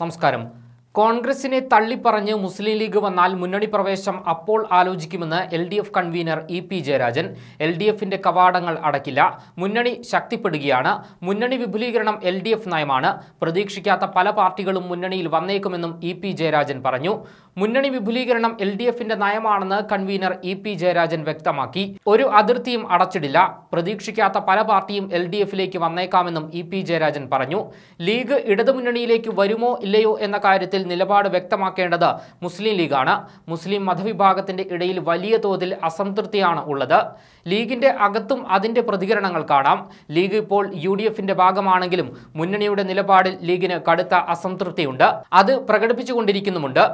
നമസ്കാരം. കോൺഗ്രസിനെ തള്ളിപ്പറഞ്ഞ് മുസ്ലിം ലീഗ് വന്നാൽ മുന്നണി പ്രവേശം അപ്പോൾ ആലോചിക്കുമെന്ന് L D F convener E P Jayarajan. L D എഫിന്റെ കവാടങ്ങൾ അടക്കില്ല. മുന്നണി ശക്തിപ്പെടുകയാണ്. മുന്നണി വിപുലീകരണം എൽ ഡി എഫ് നയമാണ്. പ്രതീക്ഷിക്കാത്ത പല പാർട്ടികളും മുന്നണിയിൽ വന്നേക്കുമെന്നും ഇ പി ജയരാജൻ പറഞ്ഞു. മുന്നണി വിപുലീകരണം എൽ ഡി എഫിന്റെ നയമാണെന്ന് കൺവീനർ ഇ പി ജയരാജൻ വ്യക്തമാക്കി. ഒരു അതിർത്തിയും അടച്ചിടില്ല. പ്രതീക്ഷിക്കാത്ത പല പാർട്ടിയും എൽ ഡി എഫിലേക്ക് വന്നേക്കാമെന്നും ഇ പി ജയരാജൻ പറഞ്ഞു. ലീഗ് ഇടതുമുന്നണിയിലേക്ക് വരുമോ ഇല്ലയോ എന്ന കാര്യത്തിൽ നിലപാട് വ്യക്തമാക്കേണ്ടത് മുസ്ലിം ലീഗാണ്. മുസ്ലിം മതവിഭാഗത്തിന്റെ ഇടയിൽ വലിയ തോതിൽ അസംതൃപ്തിയാണ് ഉള്ളത്. ലീഗിന്റെ അകത്തും അതിന്റെ പ്രതികരണങ്ങൾ കാണാം. ലീഗ് ഇപ്പോൾ യു ഡി എഫിന്റെ ഭാഗമാണെങ്കിലും മുന്നണിയുടെ നിലപാടിൽ ലീഗിന് കടുത്ത അസംതൃപ്തിയുണ്ട്. അത് പ്രകടിപ്പിച്ചുകൊണ്ടിരിക്കുന്നുമുണ്ട്.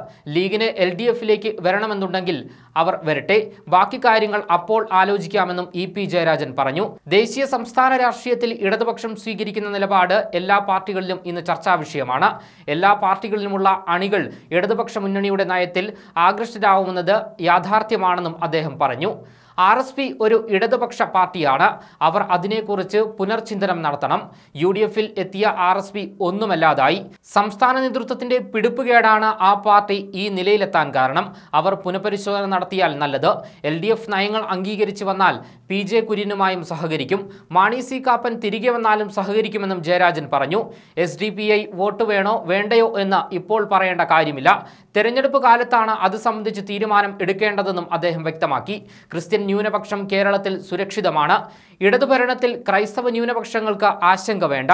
ലീഗിന് എൽ ഡി എഫിലേക്ക് വരണമെന്നുണ്ടെങ്കിൽ അവർ വരട്ടെ. ബാക്കി കാര്യങ്ങൾ അപ്പോൾ ആലോചിക്കാമെന്നും ഇ പി ജയരാജൻ പറഞ്ഞു. ദേശീയ സംസ്ഥാന രാഷ്ട്രീയത്തിൽ ഇടതുപക്ഷം സ്വീകരിക്കുന്ന നിലപാട് എല്ലാ പാർട്ടികളിലും ഇന്ന് ചർച്ചാ വിഷയമാണ്. എല്ലാ പാർട്ടികളിലുമുള്ള അണികൾ ഇടതുപക്ഷ മുന്നണിയുടെ നയത്തിൽ ആകൃഷ്ടരാകുമെന്നത് യാഥാർത്ഥ്യമാണെന്നും അദ്ദേഹം പറഞ്ഞു. ആർ എസ് പി ഒരു ഇടതുപക്ഷ പാർട്ടിയാണ്. അവർ അതിനെക്കുറിച്ച് പുനർചിന്തനം നടത്തണം. യു ഡി എഫിൽ എത്തിയ ആർ എസ് പി ഒന്നുമല്ലാതായി. സംസ്ഥാന നേതൃത്വത്തിന്റെ പിടിപ്പുകേടാണ് ആ പാർട്ടി ഈ നിലയിലെത്താൻ കാരണം. അവർ പുനഃപരിശോധന നടത്തിയാൽ നല്ലത്. എൽ ഡി എഫ് നയങ്ങൾ അംഗീകരിച്ചു വന്നാൽ പി ജെ കുര്യനുമായും സഹകരിക്കും. മാണി സി കാപ്പൻ തിരികെ വന്നാലും സഹകരിക്കുമെന്നും ജയരാജൻ പറഞ്ഞു. S D P I vote വേണോ വേണ്ടയോ എന്ന് ഇപ്പോൾ പറയേണ്ട കാര്യമില്ല. തെരഞ്ഞെടുപ്പ് കാലത്താണ് അത് സംബന്ധിച്ച് തീരുമാനം എടുക്കേണ്ടതെന്നും അദ്ദേഹം വ്യക്തമാക്കി. ക്രിസ്ത്യൻ ന്യൂനപക്ഷം കേരളത്തിൽ സുരക്ഷിതമാണ്. ഇടതുഭരണത്തിൽ ക്രൈസ്തവ ന്യൂനപക്ഷങ്ങൾക്ക് ആശങ്ക വേണ്ട.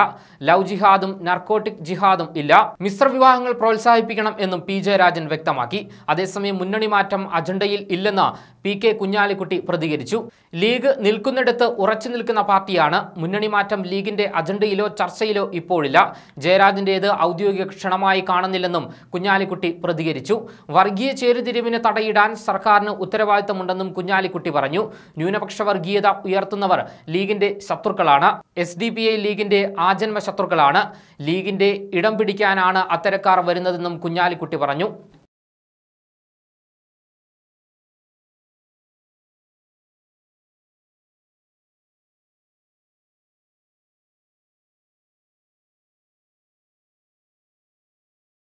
ലവ് ജിഹാദും നർക്കോട്ടിക് ജിഹാദും ഇല്ല. മിശ്ര വിവാഹങ്ങൾ പ്രോത്സാഹിപ്പിക്കണം എന്നും പി ജയരാജൻ വ്യക്തമാക്കി. അതേസമയം മുന്നണി മാറ്റം അജണ്ടയിൽ ഇല്ലെന്ന് പി കെ കുഞ്ഞാലിക്കുട്ടി പ്രതികരിച്ചു. ലീഗ് നിൽക്കുന്നിടത്ത് ഉറച്ചു നിൽക്കുന്ന പാർട്ടിയാണ്. മുന്നണി മാറ്റം ലീഗിന്റെ അജണ്ടയിലോ ചർച്ചയിലോ ഇപ്പോഴില്ല. ജയരാജന്റേത് ഔദ്യോഗിക ക്ഷണമായി കാണുന്നില്ലെന്നും കുഞ്ഞാലിക്കുട്ടി പ്രതികരിച്ചു. വർഗീയ ചേരുതിരിവിന് തടയിടാൻ സർക്കാരിന് ഉത്തരവാദിത്തമുണ്ടെന്നും കുഞ്ഞാലിക്കുട്ടി പറഞ്ഞു. ന്യൂനപക്ഷ വർഗീയത ഉയർത്തുന്നവർ ലീഗിന്റെ ശത്രുക്കളാണ്. എസ് ഡി പി ഐ ലീഗിന്റെ ആജന്മ ശത്രുക്കളാണ്. ലീഗിന്റെ ഇടം പിടിക്കാനാണ് അത്തരക്കാർ വരുന്നതെന്നും കുഞ്ഞാലിക്കുട്ടി പറഞ്ഞു.